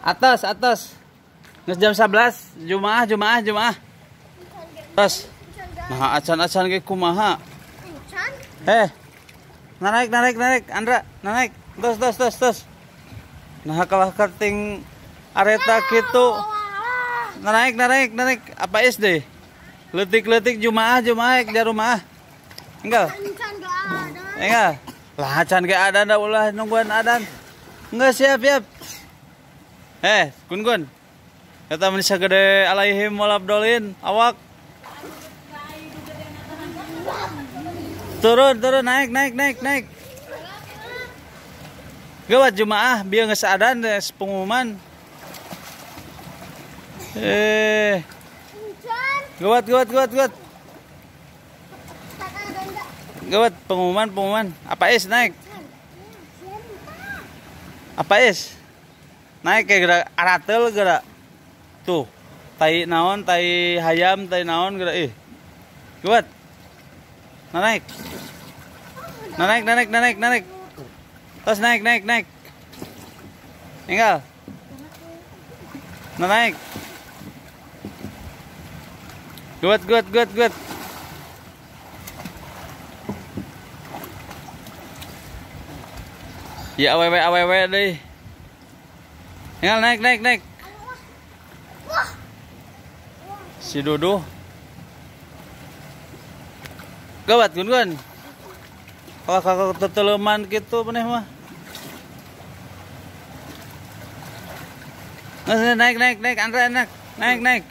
Atas, atas. Nges jam 11, Jumaah, Jumaah, Jumaah. Atas. Nah, acan-acan ge kumaha? Encan. Eh. Narik, narik, narik, Andra, narik. Terus, terus, terus, terus. Nah, kalah kerting areta gitu. Narik, narik, narik. Apa SD? Letik-letik Jumaah, Jumaah di rumah. Enggak. Enggak. Lah acan ge ada ndak ulah nungguan adan. Enggak siap, siap. Eh, kun kun. Kata manusia gede alaihim walabdolin. Awak. Turun, turun, naik, naik, naik, naik. Gawat Jumaah, biar nggak seadan des pengumuman. Eh, gawat, gawat, gawat, gawat. Gawat pengumuman, pengumuman. Apa is naik? Apa is? Naik kayak gerak aratel gerak. Tuh. Tai naon, tai hayam, tai naon gerak ih. Gawat. Nah, naik. Nah, naik, nah, naik, nah, naik, nah, naik. Terus naik, naik, naik. Tinggal. Nah, naik. Gawat, gawat, gawat, gawat. Ya awewe awewe deh. Tinggal naik naik naik. Si Dudu. Gawat gun gun. Kalau kakak teteleman gitu meneh mah. Naik naik naik Andra naik naik naik.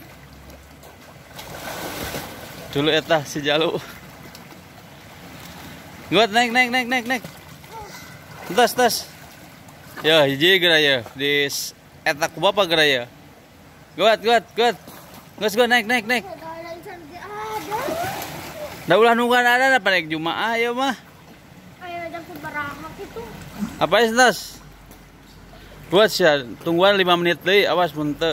Dulu eta si Jalu. Gawat naik naik naik naik naik. Tes tes. Ya hiji geura ya di eta ku bapak geura ya. Gawat gawat gawat. Geus gua naik naik naik. Da ulah nungguan ada apa naik Jumaah ya mah. Ayo ajak berahak itu. Apa is tes? Buat sih tungguan 5 menit deui awas teu.